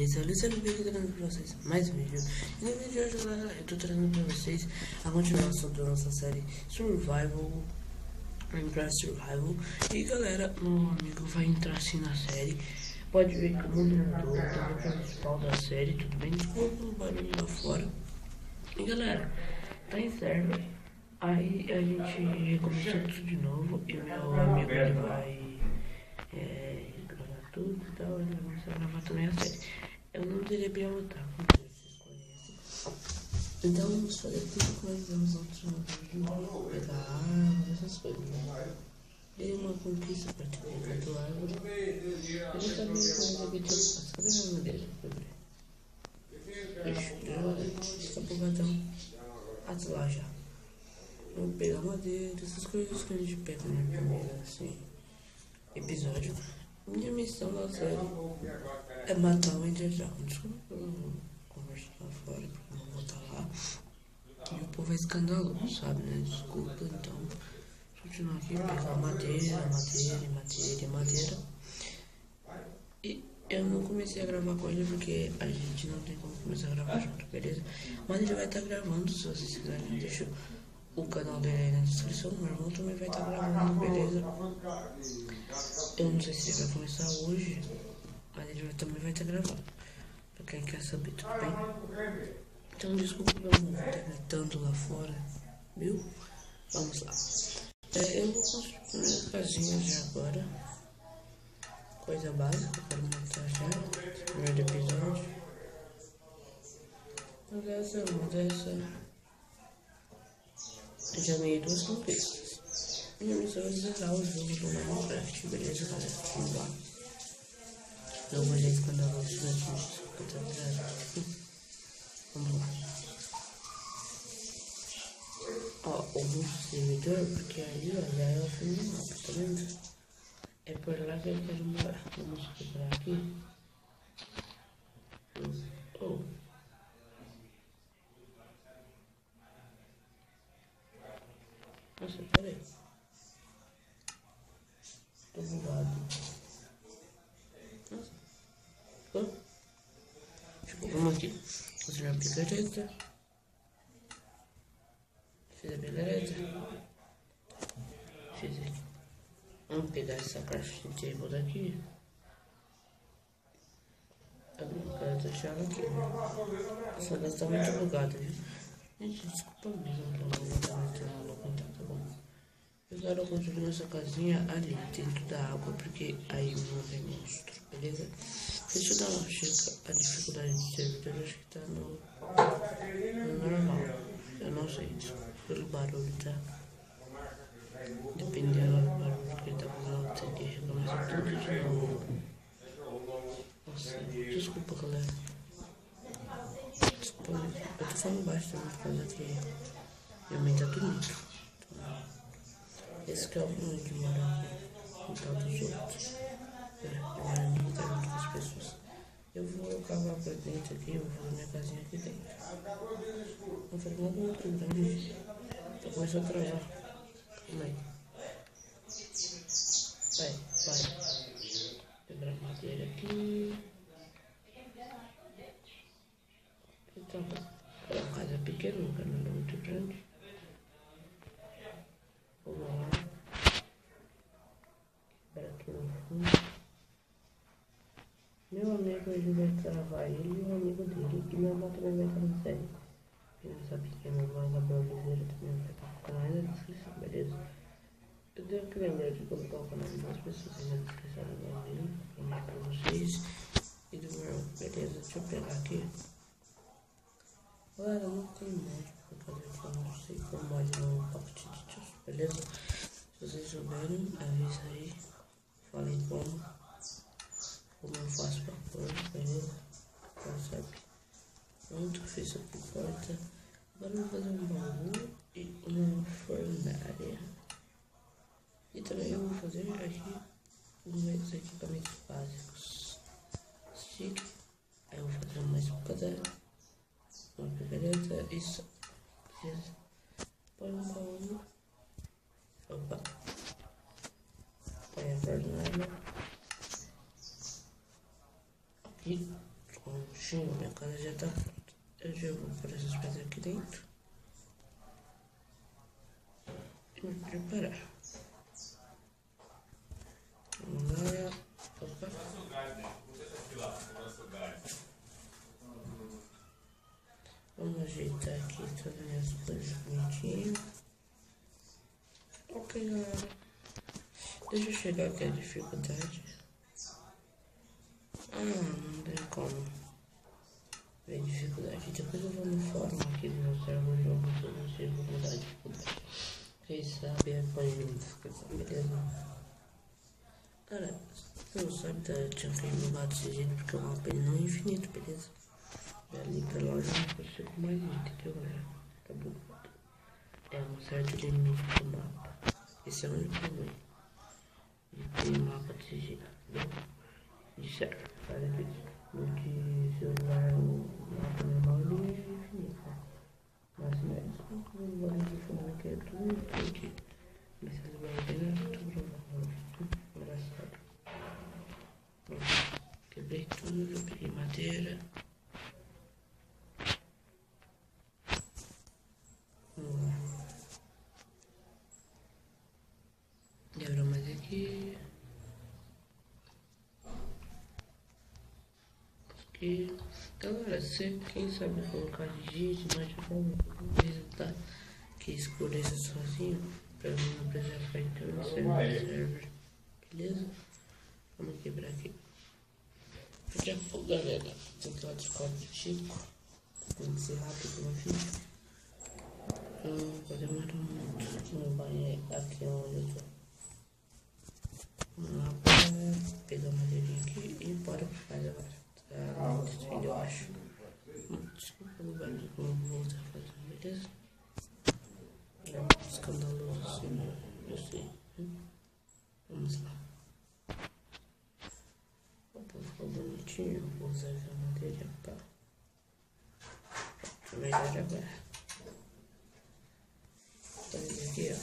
Beleza, Luciano vídeo trazendo pra vocês. Mais um vídeo. E no vídeo de hoje, galera, eu tô trazendo pra vocês a continuação da nossa série Survival Minecraft Survival. E galera, meu amigo vai entrar assim na série. Pode ver que o mundo mudou, tá no principal da série, tudo bem? Desculpa o barulho lá fora. E galera, tá em server. Aí a gente recomeçou tudo de novo. E meu amigo ele vai é, tudo e tal, ele vai começar a gravar também a série. Eu não teria vocês conhecem. Então vamos fazer tudo como fizemos outros vídeos, pegar árvore, essas coisas. Né? Dei uma conquista para ter pegado árvore. Ele também consegue ter as cadê o nome dele? Ixi, está bugadão. Até lá já. Vamos pegar madeira, essas coisas que a gente pega na primeira, assim episódio. Minha missão na série é matar o Ender Dragon. Desculpa pelo conversar lá fora, porque eu não vou estar lá. E o povo é escandaloso, sabe, né? Desculpa, então. Continuar aqui, pegar madeira, madeira, madeira, madeira. E eu não comecei a gravar com ele porque a gente não tem como começar a gravar junto, beleza? Mas ele vai estar gravando, se vocês quiserem, deixa o canal dele aí na descrição. Meu irmão também vai estar gravando, beleza? Eu não sei se ele vai começar hoje, mas ele vai, também vai estar gravando. Pra quem quer saber, tudo bem? Então desculpa pelo estar gritando lá fora, viu? Vamos lá. É, eu vou construir minhas casinhas já agora. Coisa básica, quero montar já. Primeiro episódio. Mas essa uma dessa. Já ganhei duas conquistas. Minha missão é zerar o jogo do Minecraft, beleza, galera? Vamos lá. Não vou ler quando eu eu tô Vamos lá. Ó, o servidor, porque ali, ó, já é o fim do mapa, tá vendo? É por lá que eu quero morar. Vamos quebrar aqui. Nossa, peraí. Tô bugado. Nossa. Hã? Tipo, vamos aqui. Fazer a picareta. Fiz a picareta. Fiz aqui. Vamos pegar essa caixa de table daqui. A picareta chave aqui. Essa daqui tá muito bugada, viu? Gente, desculpa mesmo, vou estar metendo louco então, tá bom? Eu quero construir nossa casinha ali, dentro da água, porque aí não vem monstro, beleza? Deixa eu dar uma checa a dificuldade de servidor, acho que tá no, no normal. Eu não sei, desculpa pelo barulho, tá? Dependendo do barulho que ele tá fazendo, tem que recomeçar tudo de novo. Nossa, desculpa galera. Desculpa, eu tô falando baixo também por causa que mãe tá dormindo. Então, esse que é o ruim de morar no tal dos outros. É, de morar no quintal das pessoas. Eu vou cavar pra dentro aqui, eu vou fazer minha casinha aqui dentro. Não faz nada muito grande. Tá começando a travar. Calma aí. Vai, vai. Quebrar madeira aqui. Então, uma casa pequena, uma casa não muito grande. Vamos lá. Quebra aqui no fundo. Meu amigo, travar ele e o amigo dele. E irmão também vai estar no série. Essa pequena mais a blogueira também vai estar no canal na descrição, beleza? Eu tenho que lembrar de colocar o canal das pessoas na descrição do meu vídeo, pra vocês. E do meu, beleza? Deixa eu pegar aqui. Galera, não tem mod pra fazer aqui, eu não sei como mod no pacote de tios, beleza? Se vocês souberem, avisa aí. Falei. Como eu faço pra pôr, beleza? Percebe? Pronto, fiz aqui porta. Agora eu vou fazer um baú e uma fornalha. E também eu vou aqui os equipamentos básicos. Aí eu vou fazer uma espada beleza? Isso. Beleza. Põe um baú. Opa. Põe a fornalha. Aqui. Prontinho, minha casa já tá pronta. Eu já vou pôr essas pedras aqui dentro. E me preparar. Vamos ajeitar aqui todas as coisas bonitinho. Ok, galera. Deixa eu chegar aqui a dificuldade. Ah, não tem como ver dificuldade. Depois eu vou no fórum aqui do meu server o jogo a dificuldade. Quem sabe na descrição, beleza? Cara, não sabe, tá, tinha que mudar desse jeito porque o mapa não é infinito, beleza? Ali pra loja não consigo mais ir, entendeu, galera? Tá bugado. É um certo limite do mapa. Esse é o único problema. E tem mapa desse jeito, entendeu? De certo, faz aqui. No de celular, o mapa normal ele é infinito, né? Mas não é só que o valor de celular que é tudo perdido. Mas vocês vão ver, né? Tudo engraçado. Quebrei tudo, peguei madeira. Quebra mais aqui. Aqui. Galera, se quem sabe colocar digite, nós já vamos visitar que escureça sozinho. Pra mim não precisar ficar entrando server, server. Beleza? Vamos quebrar aqui. Daqui a pouco, galera. Tem que ir lá do Chico. Tem que ser rápido no vídeo. Não vai demorar muito. No banheiro aqui onde eu tô. Vamos lá pegar a madeirinha aqui e bora pra casa agora. Muito estranho, eu acho. Desculpa eu vou voltar fazendo, beleza? É um escandaloso assim, né? Eu sei. Vamos lá. Opa, ficou bonitinho. Vou usar essa madeira pra. Melhor agora. Fazer aqui, ó.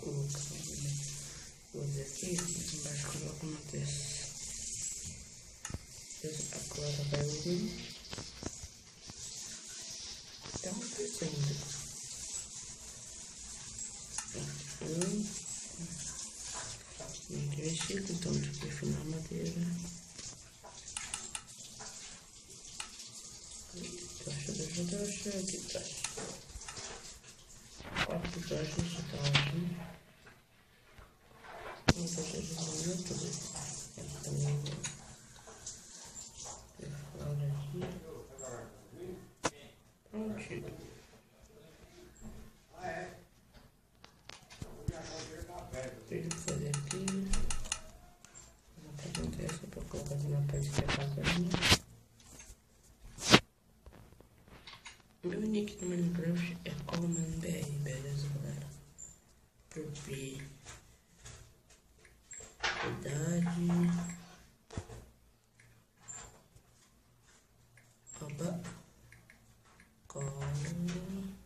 Colocar luz aqui, embaixo coloco uma dessa. Agora vai vir. Tá acontecendo. Um. Muito vestido, então de perfurar a madeira. Tocha, tocha, tocha, aqui tocha. Quatro já tá ótimo. Uma tocha de manhã, tudo. Aqui também vou perfurar aqui. Prontinho. Deixa eu fazer aqui. Vou fazer essa pra colocar na parte da casinha. No Minecraft é ColemanBR, beleza, galera? Propriedade. Opa. Coleman.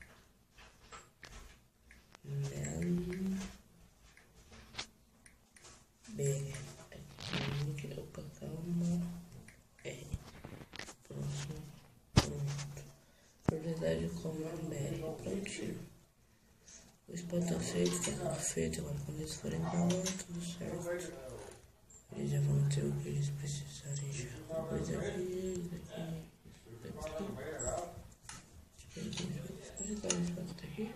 B. Aqui, opa, calma. R. Próximo. Pronto. Propriedade comum Prontinho. Os potenciais está tudo feito. Agora, quando eles forem para lá, tudo certo. Eles já vão ter o que eles precisarem já. Depois aqui, daqui, daqui. Tá aqui?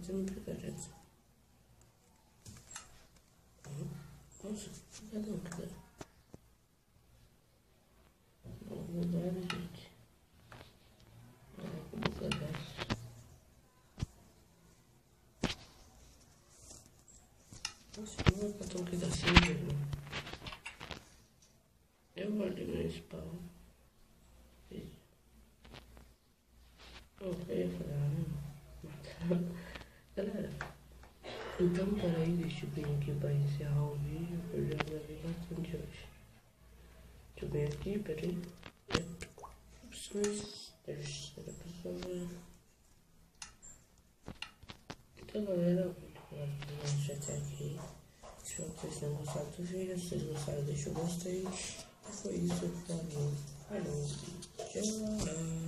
Kazandı göreceğiz. Nasıl? Kazandı. Bu da bir şey. Bu kadar. Nasıl? Bu kadar kazandı göreceğiz. Eu vou de meu pau. Eu queria falar, né? matar então peraí, deixa eu vir aqui para encerrar o vídeo, eu já gravei bastante hoje. Deixa eu vir aqui, peraí. Opções, terceira pessoa. Então galera, vamos até aqui. Espero que vocês tenham gostado do vídeo. Se vocês gostaram, deixa o gostei. E foi isso, falou. Falou. Tchau.